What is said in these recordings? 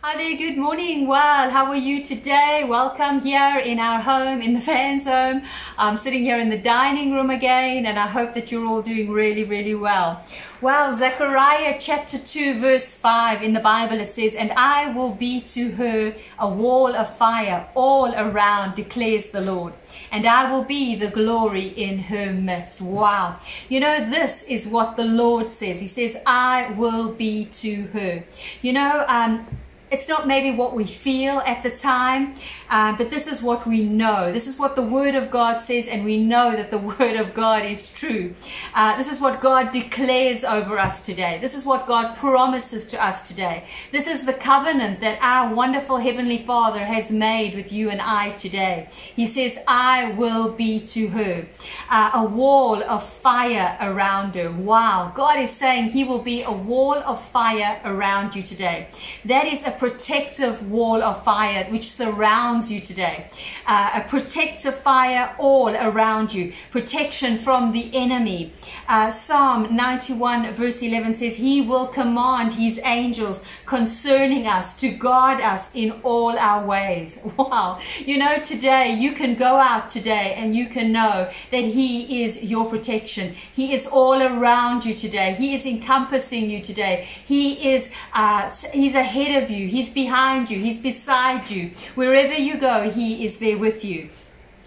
Hi there, good morning. Well, how are you today? Welcome here in our home, in the Vans home. I'm sitting here in the dining room again, and I hope that you're all doing really, really well. Well, Zechariah chapter 2, verse 5 in the Bible it says, And I will be to her a wall of fire all around, declares the Lord, and I will be the glory in her midst. Wow. You know, this is what the Lord says. He says, I will be to her. You know, um, it's not maybe what we feel at the time, uh, but this is what we know. This is what the Word of God says, and we know that the Word of God is true. Uh, this is what God declares over us today. This is what God promises to us today. This is the covenant that our wonderful Heavenly Father has made with you and I today. He says, I will be to her uh, a wall of fire around her. Wow. God is saying He will be a wall of fire around you today. That is a protective wall of fire which surrounds you today. Uh, a protective fire all around you. Protection from the enemy. Uh, Psalm 91 verse 11 says, He will command His angels concerning us to guard us in all our ways. Wow. You know, today you can go out today and you can know that He is your protection. He is all around you today. He is encompassing you today. He is, uh, He's ahead of you. He's behind you. He's beside you. Wherever you go, He is there with you.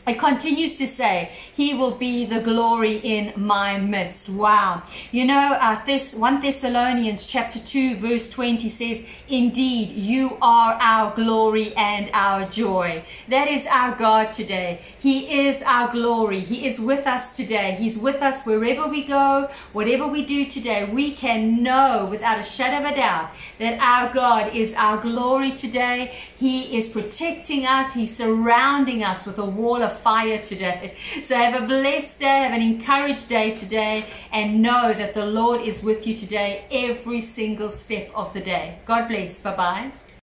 It continues to say, He will be the glory in my midst. Wow. You know, uh, Thess 1 Thessalonians chapter 2 verse 20 says, Indeed, you are our glory and our joy. That is our God today. He is our glory. He is with us today. He's with us wherever we go, whatever we do today. We can know without a shadow of a doubt that our God is our glory today. He is protecting us. He's surrounding us with a wall fire today. So have a blessed day, have an encouraged day today, and know that the Lord is with you today every single step of the day. God bless. Bye bye.